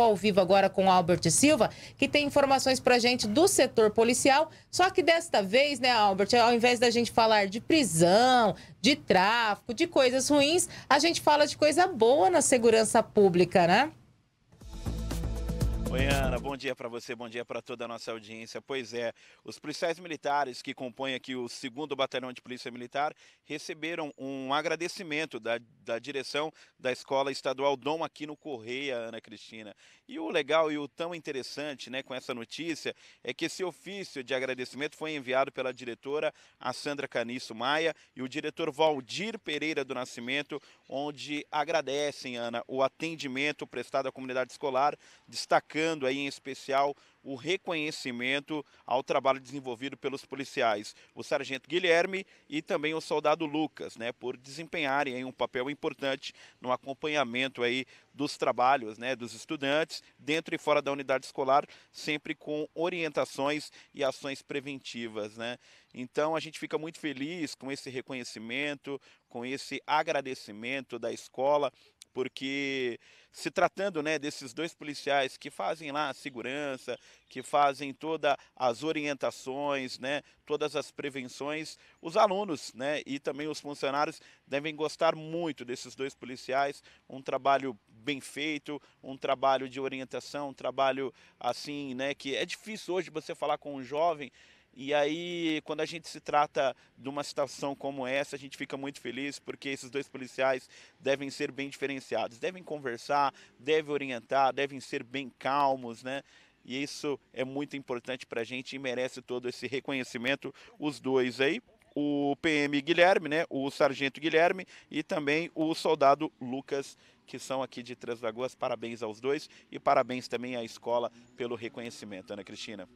ao vivo agora com Albert Silva, que tem informações para gente do setor policial. Só que desta vez, né, Albert, ao invés da gente falar de prisão, de tráfico, de coisas ruins, a gente fala de coisa boa na segurança pública, né? Oi, Ana, bom dia para você, bom dia para toda a nossa audiência. Pois é, os policiais militares que compõem aqui o 2 Batalhão de Polícia Militar receberam um agradecimento da, da direção da Escola Estadual Dom Aquino Correia, Ana Cristina. E o legal e o tão interessante né, com essa notícia é que esse ofício de agradecimento foi enviado pela diretora, a Sandra Caniço Maia, e o diretor Valdir Pereira do Nascimento, onde agradecem, Ana, o atendimento prestado à comunidade escolar, destacando destacando aí em especial o reconhecimento ao trabalho desenvolvido pelos policiais, o sargento Guilherme e também o soldado Lucas, né, por desempenharem aí um papel importante no acompanhamento aí dos trabalhos, né, dos estudantes dentro e fora da unidade escolar, sempre com orientações e ações preventivas, né? Então a gente fica muito feliz com esse reconhecimento, com esse agradecimento da escola porque se tratando né, desses dois policiais que fazem lá a segurança, que fazem todas as orientações, né, todas as prevenções, os alunos né, e também os funcionários devem gostar muito desses dois policiais, um trabalho bem feito, um trabalho de orientação, um trabalho assim, né, que é difícil hoje você falar com um jovem e aí, quando a gente se trata de uma situação como essa, a gente fica muito feliz porque esses dois policiais devem ser bem diferenciados, devem conversar, devem orientar, devem ser bem calmos, né? E isso é muito importante para a gente e merece todo esse reconhecimento, os dois aí. O PM Guilherme, né, o Sargento Guilherme e também o soldado Lucas, que são aqui de Três Lagoas. Parabéns aos dois e parabéns também à escola pelo reconhecimento, Ana Cristina.